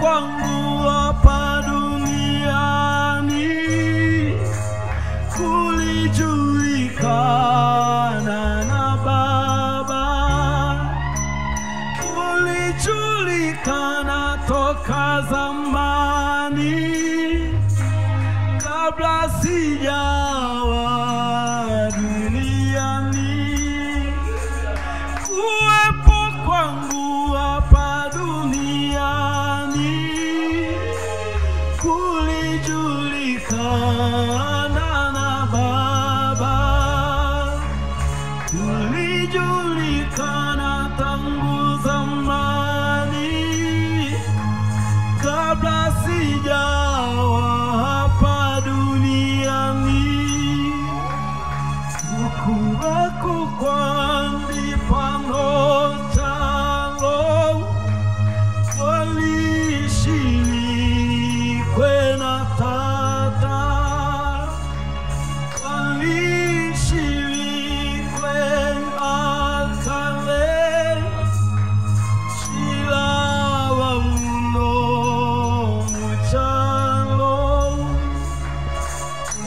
kwangu hapa duniani kulijulikana na Baba, kulijulikana toka zamani, kabla sijawa Oh.